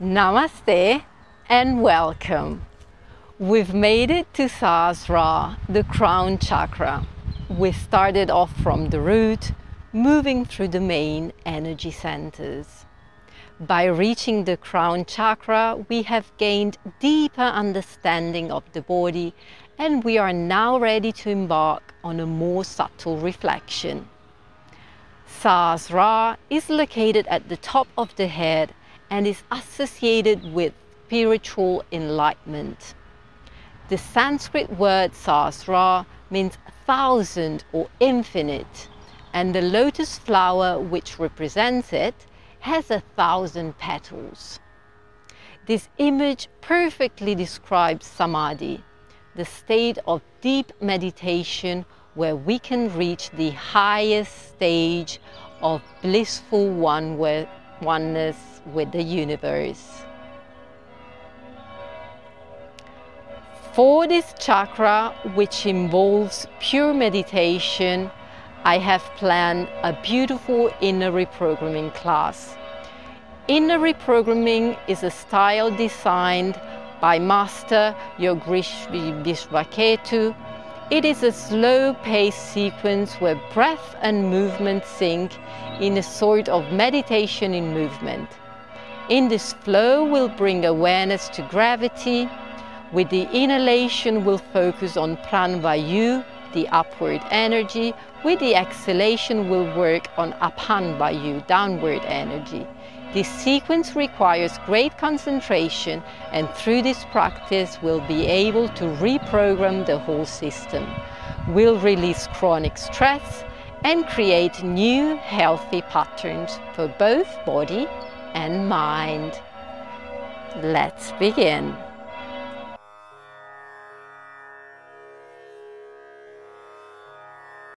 Namaste and welcome. We've made it to Sahasrara, the crown chakra. We started off from the root, moving through the main energy centers. By reaching the crown chakra, we have gained deeper understanding of the body and we are now ready to embark on a more subtle reflection. Sahasrara is located at the top of the head and is associated with spiritual enlightenment. The Sanskrit word Sahasrara means thousand or infinite and the lotus flower which represents it has a thousand petals. This image perfectly describes samadhi, the state of deep meditation where we can reach the highest stage of blissful oneness with the universe. For this chakra, which involves pure meditation, I have planned a beautiful inner reprogramming class. Inner reprogramming is a style designed by Master Yogesh Vishvketu. It is a slow-paced sequence where breath and movement sync in a sort of meditation in movement. In this flow we'll bring awareness to gravity. With the inhalation we'll focus on pranavayu, the upward energy. With the exhalation we'll work on apanvayu, downward energy. This sequence requires great concentration and through this practice we'll be able to reprogram the whole system. We'll release chronic stress and create new healthy patterns for both body and mind. Let's begin.